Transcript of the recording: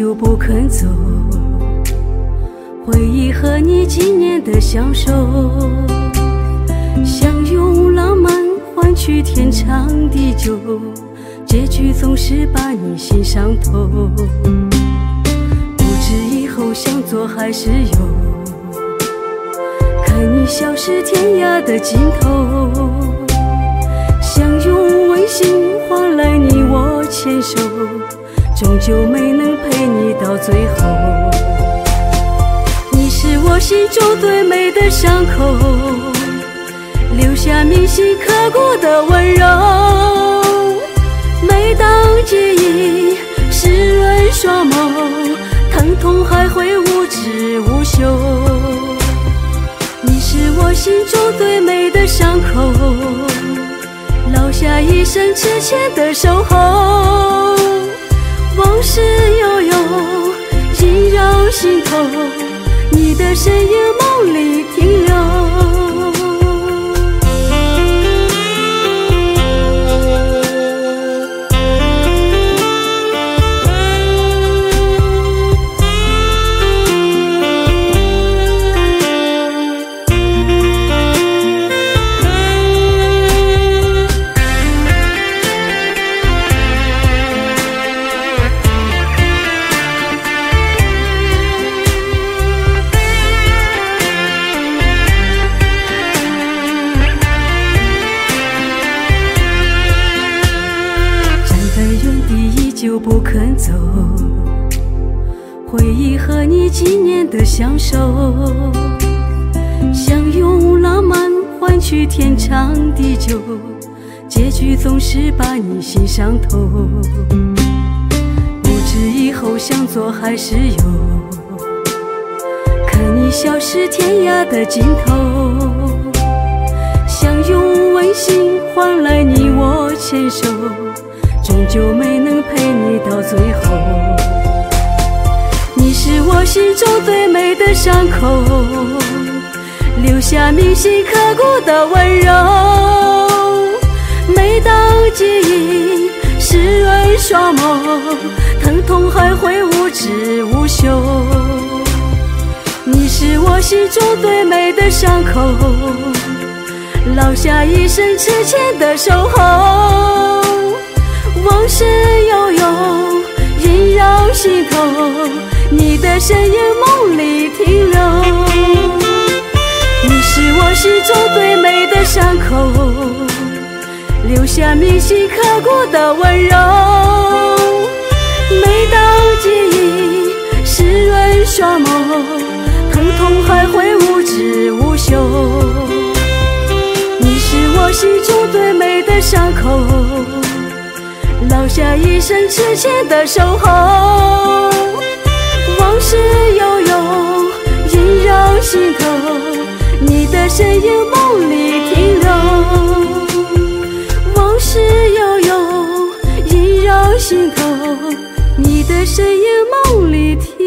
就不肯走，回忆和你几年的相守，想用浪漫换取天长地久，结局总是把你心伤透。不知以后想做还是有，看你消失天涯的尽头，想用温馨换来你我牵手。终究没能陪你到最后，你是我心中最美的伤口，留下铭心刻骨的温柔。每当记忆湿润双眸，疼痛还会无止无休。你是我心中最美的伤口，烙下一生痴情的守候。心头，你的身影梦里停留。就不肯走，回忆和你几年的相守，想用浪漫换取天长地久，结局总是把你心伤透。不知以后想做还是有，看你消失天涯的尽头，想用温馨换来你我牵手。终究没能陪到最后，你是我心中最美的伤口，留下铭心刻骨的温柔。每当记忆湿润双眸，疼痛还会无止无休。你是我心中最美的伤口，烙下一生痴情的守候。往事，心头，你的身影梦里停留。你是我心中最美的伤口，留下铭心刻骨的温柔。每当记忆湿润双眸，疼痛还会无止无休。你是我心中最美的伤口。烙下一生痴情的守候，往事悠悠，萦绕心头，你的身影梦里停留。往事悠悠，萦绕心头，你的身影梦里停。